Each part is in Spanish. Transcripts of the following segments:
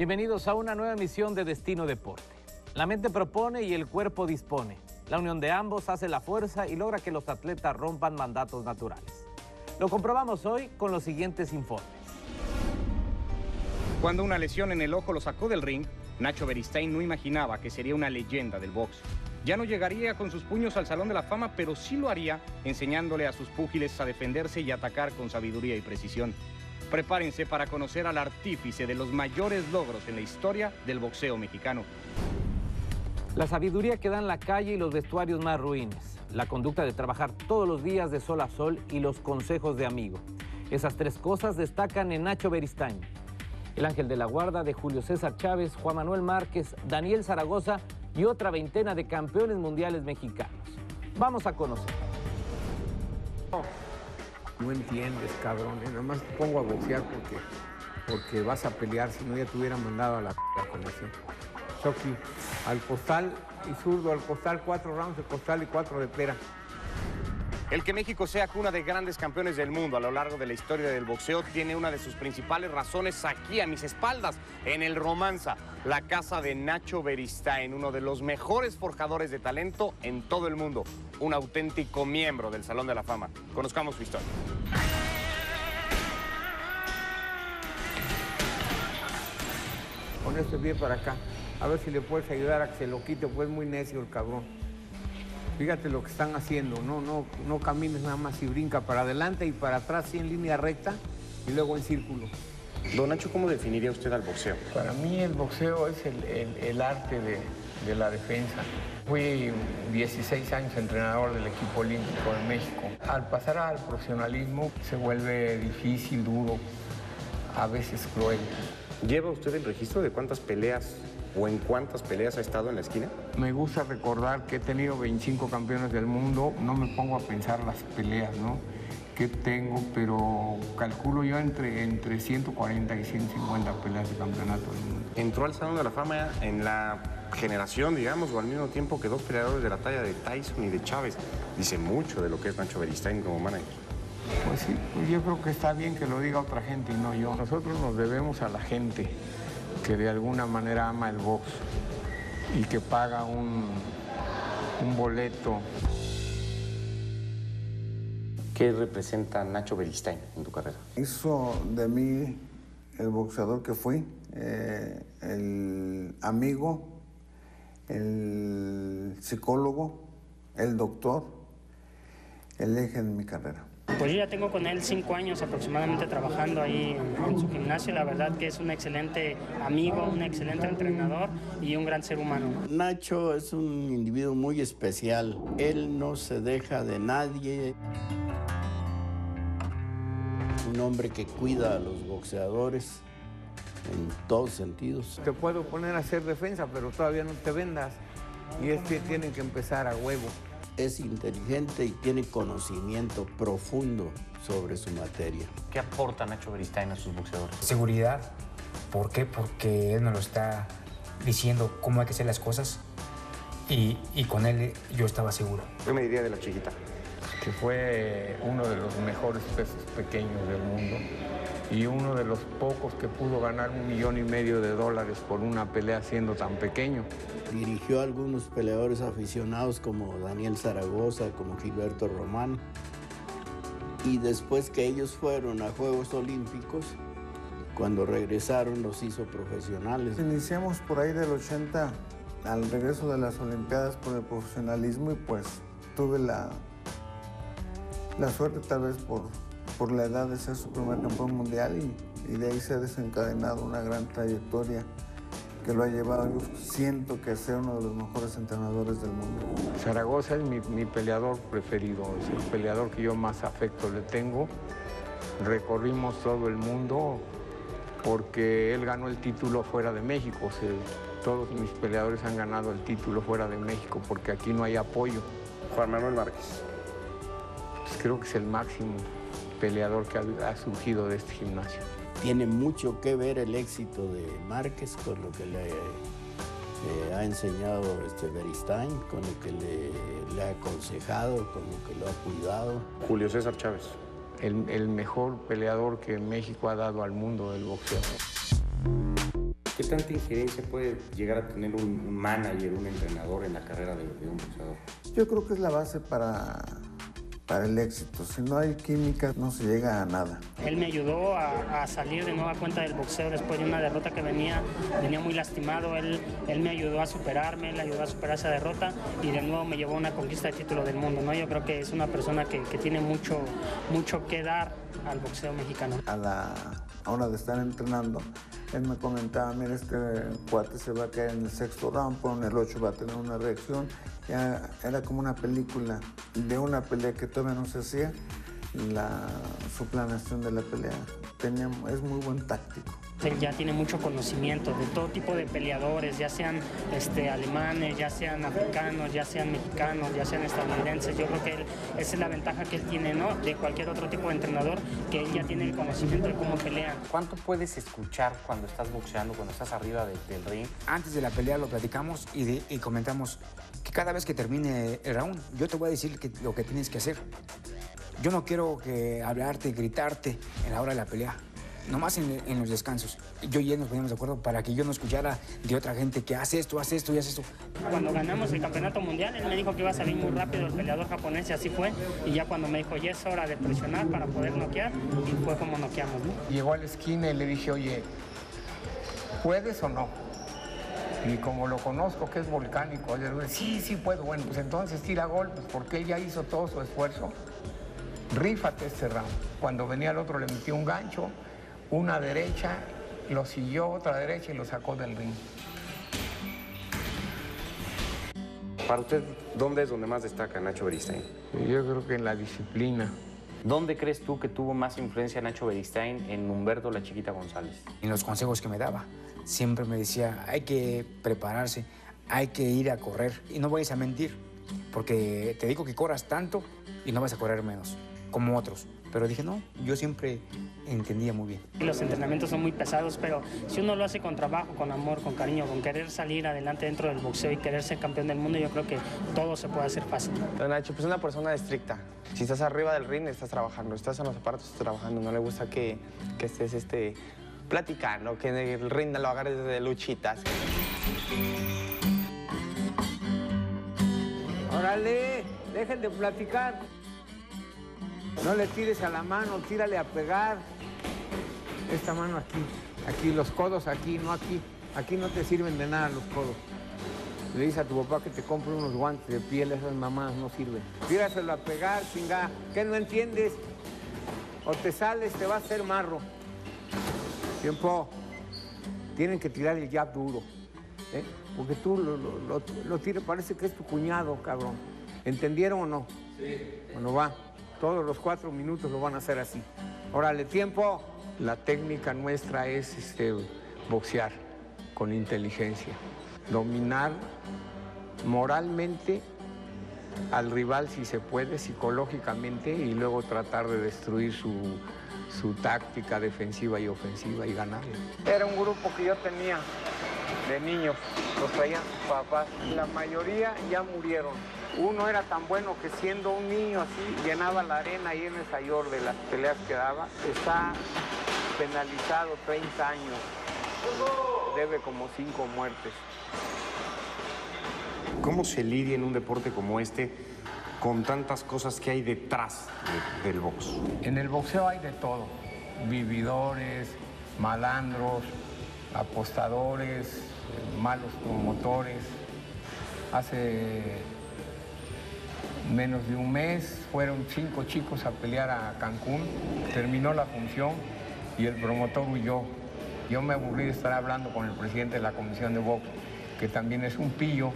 Bienvenidos a una nueva emisión de Destino Deporte. La mente propone y el cuerpo dispone. La unión de ambos hace la fuerza y logra que los atletas rompan mandatos naturales. Lo comprobamos hoy con los siguientes informes. Cuando una lesión en el ojo lo sacó del ring, Nacho Beristain no imaginaba que sería una leyenda del box. Ya no llegaría con sus puños al Salón de la Fama, pero sí lo haría enseñándole a sus púgiles a defenderse y atacar con sabiduría y precisión. Prepárense para conocer al artífice de los mayores logros en la historia del boxeo mexicano. La sabiduría que dan la calle y los vestuarios más ruines. La conducta de trabajar todos los días de sol a sol y los consejos de amigo. Esas tres cosas destacan en Nacho Beristain. El ángel de la guarda de Julio César Chávez, Juan Manuel Márquez, Daniel Zaragoza y otra veintena de campeones mundiales mexicanos. Vamos a conocer. No entiendes, cabrón. ¿eh? Nada más te pongo a boxear porque, porque vas a pelear, si no ya te hubiera mandado a la con eso. Chucky, al costal y zurdo, al costal, cuatro rounds de costal y cuatro de pera. El que México sea cuna de grandes campeones del mundo a lo largo de la historia del boxeo tiene una de sus principales razones aquí a mis espaldas, en el Romanza, la casa de Nacho Beristain, uno de los mejores forjadores de talento en todo el mundo, un auténtico miembro del Salón de la Fama. Conozcamos su historia. Pon este pie para acá. A ver si le puedes ayudar a que se lo quite, pues es muy necio el cabrón. Fíjate lo que están haciendo, no, no, no camines nada más y brinca para adelante y para atrás, sí, en línea recta y luego en círculo. Don Nacho, ¿cómo definiría usted al boxeo? Para mí el boxeo es el, el- el arte de, de la defensa. Fui 16 años entrenador del equipo olímpico de México. Al pasar al profesionalismo se vuelve difícil, duro, a veces cruel. ¿Lleva usted el registro de cuántas peleas o en cuántas peleas ha estado en la esquina? Me gusta recordar que he tenido 25 campeones del mundo. No me pongo a pensar las peleas, ¿no? Que tengo, pero calculo yo entre, entre 140 y 150 peleas de campeonato del mundo. Entró al Salón de la Fama en la generación, digamos, o al mismo tiempo que dos peleadores de la talla de Tyson y de Chávez. Dice mucho de lo que es Nacho Beristain como manager. Pues sí, pues yo creo que está bien que lo diga otra gente y no yo. Nosotros nos debemos a la gente que de alguna manera ama el box y que paga un, un boleto. ¿Qué representa Nacho Beristain en tu carrera? Hizo de mí el boxeador que fui, eh, el amigo, el psicólogo, el doctor, el eje de mi carrera. Pues yo ya tengo con él cinco años aproximadamente trabajando ahí en, en su gimnasio. La verdad que es un excelente amigo, un excelente entrenador y un gran ser humano. Nacho es un individuo muy especial. Él no se deja de nadie. Un hombre que cuida a los boxeadores en todos sentidos. Te puedo poner a hacer defensa, pero todavía no te vendas. Y es que tienen que empezar a huevo. Es inteligente y tiene conocimiento profundo sobre su materia. ¿Qué aporta Nacho Beristain a sus boxeadores? Seguridad. ¿Por qué? Porque él nos lo está diciendo cómo hay que hacer las cosas y, y con él yo estaba seguro. ¿Qué me diría de la chiquita? que fue uno de los mejores pesos pequeños del mundo y uno de los pocos que pudo ganar un millón y medio de dólares por una pelea siendo tan pequeño. Dirigió a algunos peleadores aficionados como Daniel Zaragoza, como Gilberto Román. Y después que ellos fueron a Juegos Olímpicos, cuando regresaron los hizo profesionales. Iniciamos por ahí del 80 al regreso de las Olimpiadas por el profesionalismo y pues tuve la, la suerte tal vez por, por la edad de ser su primer campeón mundial y, y de ahí se ha desencadenado una gran trayectoria que lo ha llevado, yo siento que a ser uno de los mejores entrenadores del mundo. Zaragoza es mi, mi peleador preferido, es el peleador que yo más afecto le tengo. Recorrimos todo el mundo porque él ganó el título fuera de México. o sea, todos mis peleadores han ganado el título fuera de México porque aquí no hay apoyo. Juan Manuel Márquez. Pues creo que es el máximo peleador que ha, ha surgido de este gimnasio. Tiene mucho que ver el éxito de Márquez con lo que le eh, ha enseñado este Beristain, con lo que le, le ha aconsejado, con lo que lo ha cuidado. Julio César Chávez. El, el mejor peleador que México ha dado al mundo del boxeo. ¿Qué tanta injerencia puede llegar a tener un, manager, un entrenador en la carrera de, de un boxeador? Yo creo que es la base para para el éxito. Si no hay química, no se llega a nada. Él me ayudó a, salir de nueva cuenta del boxeo después de una derrota que venía, venía muy lastimado. Él, él me ayudó a superarme, él ayudó a superar esa derrota y de nuevo me llevó a una conquista de título del mundo. ¿no? Yo creo que es una persona que, que tiene mucho, mucho que dar al boxeo mexicano. A la hora de estar entrenando, él me comentaba, mira, este cuate se va a caer en el sexto round, pero en el ocho va a tener una reacción era como una película de una pelea que todavía no se hacía, la, su planeación de la pelea. Tenía, es muy buen táctico. Él ya tiene mucho conocimiento de todo tipo de peleadores, ya sean este, alemanes, ya sean africanos, ya sean mexicanos, ya sean estadounidenses. Yo creo que esa es la ventaja que él tiene ¿no? de cualquier otro tipo de entrenador, que él ya tiene el conocimiento de cómo pelean. ¿Cuánto puedes escuchar cuando estás boxeando, cuando estás arriba del ring? Antes de la pelea lo platicamos y, y comentamos que cada vez que termine el round, yo te voy a decir que, lo que tienes que hacer. Yo no quiero que hablarte, gritarte en la hora de la pelea nomás en, en, los descansos. Yo y él nos poníamos de acuerdo para que yo no escuchara de otra gente que hace esto, hace esto y hace esto. Cuando ganamos el campeonato mundial, él me dijo que iba a salir muy rápido el peleador japonés y así fue. Y ya cuando me dijo, ya es hora de presionar para poder noquear, y fue como noqueamos. ¿no? Llegó a la esquina y le dije, oye, ¿puedes o no? Y como lo conozco, que es volcánico, le digo, sí, sí puedo. Bueno, pues entonces tira golpes, porque él ya hizo todo su esfuerzo. Rífate este round. Cuando venía el otro le metió un gancho, una derecha, lo siguió otra derecha y lo sacó del ring. Para usted, ¿dónde es donde más destaca Nacho Beristain? Yo creo que en la disciplina. ¿Dónde crees tú que tuvo más influencia Nacho Beristain en Humberto La Chiquita González? En los consejos que me daba. Siempre me decía, hay que prepararse, hay que ir a correr y no vayas a mentir, porque te digo que corras tanto y no vas a correr menos, como otros. Pero dije, no, yo siempre entendía muy bien. Los entrenamientos son muy pesados, pero si uno lo hace con trabajo, con amor, con cariño, con querer salir adelante dentro del boxeo y querer ser campeón del mundo, yo creo que todo se puede hacer fácil. Don Nacho, pues una persona estricta. Si estás arriba del ring, estás trabajando. Estás en los aparatos, estás trabajando. No le gusta que, que estés este, platicando, que en el ring lo agarres de luchitas. Órale, dejen de platicar. No le tires a la mano, tírale a pegar. Esta mano aquí, aquí, los codos aquí, no aquí. Aquí no te sirven de nada los codos. Le dices a tu papá que te compre unos guantes de piel, esas mamás no sirven. Tíraselo a pegar, chinga. ¿Qué no entiendes? O te sales, te va a hacer marro. Tiempo. Tienen que tirar el jab duro. ¿eh? Porque tú lo, lo, lo, tiras, parece que es tu cuñado, cabrón. ¿Entendieron o no? Sí. Bueno, va. Todos los cuatro minutos lo van a hacer así. Órale, tiempo. La técnica nuestra es este, boxear con inteligencia, dominar moralmente al rival si se puede, psicológicamente, y luego tratar de destruir su, su táctica defensiva y ofensiva y ganarle. Era un grupo que yo tenía de niños, los traían sus papás. La mayoría ya murieron. Uno era tan bueno que siendo un niño así llenaba la arena ahí en el Sayor de las peleas que daba. Está penalizado 30 años. Debe como 5 muertes. ¿Cómo se lidia en un deporte como este con tantas cosas que hay detrás del box? En el boxeo hay de todo. Vividores, malandros, apostadores, malos promotores. Hace menos de un mes fueron cinco chicos a pelear a Cancún, terminó la función y el promotor huyó. Yo me aburrí de estar hablando con el presidente de la comisión de box, que también es un pillo,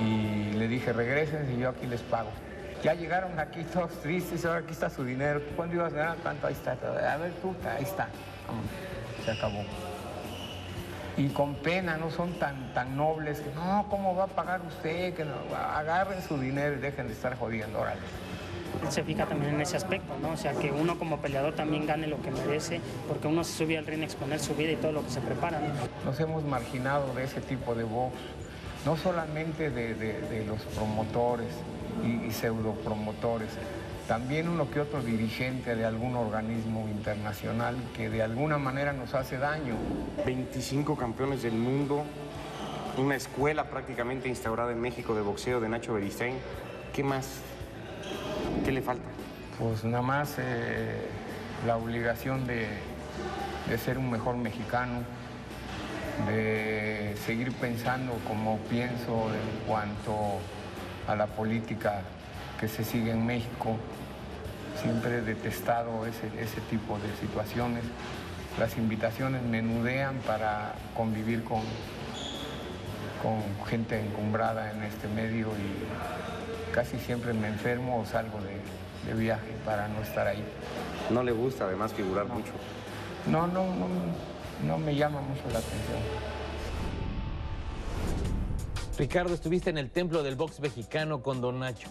y le dije, regresen y yo aquí les pago. Ya llegaron aquí todos tristes, ahora aquí está su dinero. ¿Cuándo ibas a ganar tanto? Ahí está. A ver tú, ahí está. Se acabó y con pena, no son tan, tan nobles que no, ¿cómo va a pagar usted? Que no, agarren su dinero y dejen de estar jodiendo, órale. Se fija también en ese aspecto, ¿no? O sea, que uno como peleador también gane lo que merece, porque uno se sube al ring a exponer su vida y todo lo que se prepara. Nos hemos marginado de ese tipo de box, no solamente de, los promotores y, y pseudo promotores, también uno que otro dirigente de algún organismo internacional que de alguna manera nos hace daño. 25 campeones del mundo, una escuela prácticamente instaurada en México de boxeo de Nacho Beristain. ¿Qué más? ¿Qué le falta? Pues nada más eh, la obligación de, de ser un mejor mexicano, de seguir pensando como pienso en cuanto a la política que se sigue en México. Siempre he detestado ese, ese tipo de situaciones. Las invitaciones me nudean para convivir con, con gente encumbrada en este medio y casi siempre me enfermo o salgo de, de viaje para no estar ahí. No le gusta además figurar mucho. No, no, no, no me llama mucho la atención. Ricardo, estuviste en el templo del box mexicano con Don Nacho.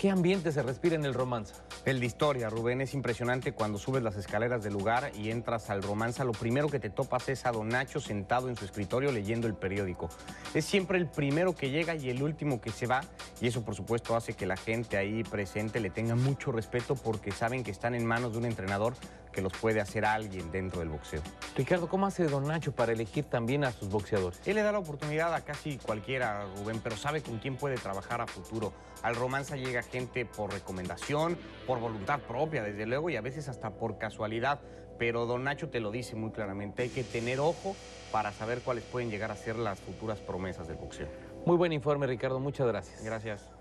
¿Qué ambiente se respira en el Romanza? El de historia, Rubén, es impresionante cuando subes las escaleras del lugar y entras al Romanza. Lo primero que te topas es a Don Nacho sentado en su escritorio leyendo el periódico. Es siempre el primero que llega y el último que se va. Y eso, por supuesto, hace que la gente ahí presente le tenga mucho respeto porque saben que están en manos de un entrenador que los puede hacer alguien dentro del boxeo. Ricardo, ¿cómo hace Don Nacho para elegir también a sus boxeadores? Él le da la oportunidad a casi cualquiera, Rubén, pero sabe con quién puede trabajar a futuro. Al Romanza llega gente por recomendación, por voluntad propia, desde luego, y a veces hasta por casualidad. Pero Don Nacho te lo dice muy claramente, hay que tener ojo para saber cuáles pueden llegar a ser las futuras promesas del boxeo. Muy buen informe, Ricardo. Muchas gracias. Gracias.